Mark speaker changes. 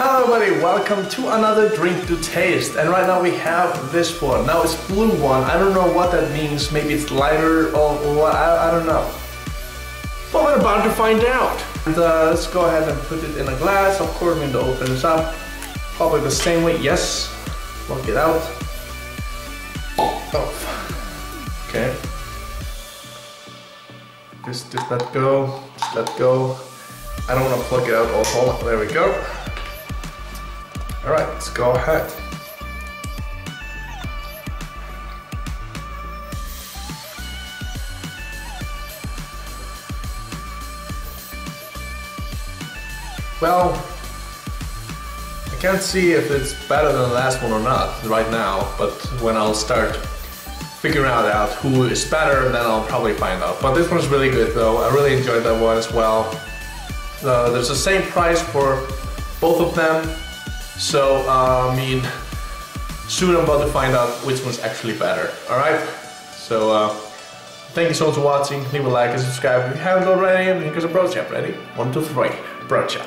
Speaker 1: Hello everybody, welcome to another drink to taste. And right now we have this one. Now it's blue one. I don't know what that means. Maybe it's lighter or, what, I, I don't know. But we're about to find out. And uh, let's go ahead and put it in a glass. Of course, we need to open this up. Probably the same way, yes. Lock it out. Oh, okay. Just, just let go, just let go. I don't want to plug it out all whole. There we go. Let's go ahead. Well, I can't see if it's better than the last one or not right now, but when I'll start figuring out, out who is better, then I'll probably find out. But this one's really good though. I really enjoyed that one as well. Uh, there's the same price for both of them. So, uh, I mean, soon I'm about to find out which one's actually better. Alright? So, uh, thank you so much for watching. Leave a like and subscribe if you haven't already. And here's a Brochup ready. One, two, three. Brochup.